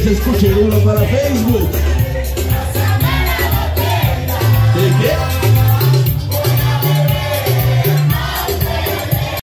se escuche uno para Facebook. ¿De qué?